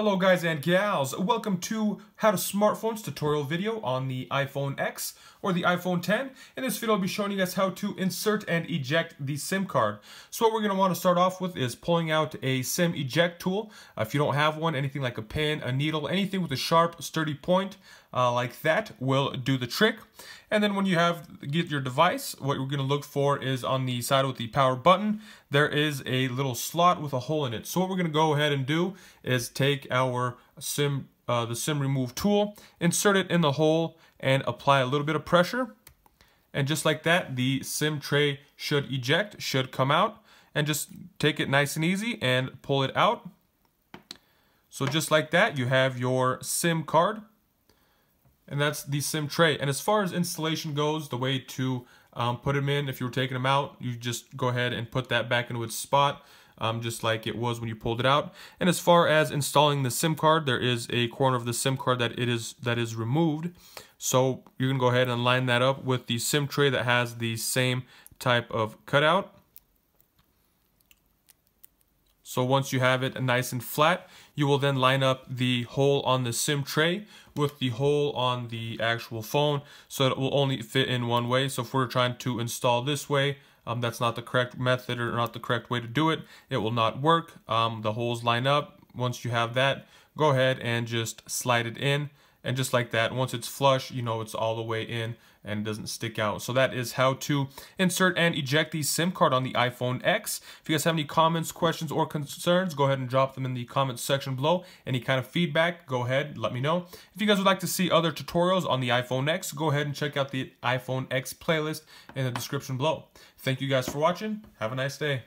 Hello guys and gals, welcome to how to smartphones tutorial video on the iPhone X or the iPhone 10. In this video I'll be showing you guys how to insert and eject the SIM card. So what we're going to want to start off with is pulling out a SIM eject tool. Uh, if you don't have one, anything like a pin, a needle, anything with a sharp sturdy point uh, like that will do the trick. And then when you have get your device, what we're going to look for is on the side with the power button, there is a little slot with a hole in it. So what we're going to go ahead and do is our SIM, uh, the SIM remove tool, insert it in the hole, and apply a little bit of pressure. And just like that, the SIM tray should eject, should come out, and just take it nice and easy and pull it out. So just like that, you have your SIM card and that's the SIM tray. And as far as installation goes, the way to um, put them in, if you were taking them out, you just go ahead and put that back into its spot, um, just like it was when you pulled it out. And as far as installing the SIM card, there is a corner of the SIM card that it is that is removed. So you can go ahead and line that up with the SIM tray that has the same type of cutout. So once you have it nice and flat, you will then line up the hole on the SIM tray with the hole on the actual phone so it will only fit in one way. So if we're trying to install this way, um, that's not the correct method or not the correct way to do it. It will not work. Um, the holes line up. Once you have that, go ahead and just slide it in and just like that, once it's flush, you know it's all the way in and doesn't stick out. So that is how to insert and eject the SIM card on the iPhone X. If you guys have any comments, questions, or concerns, go ahead and drop them in the comments section below. Any kind of feedback, go ahead, let me know. If you guys would like to see other tutorials on the iPhone X, go ahead and check out the iPhone X playlist in the description below. Thank you guys for watching. Have a nice day.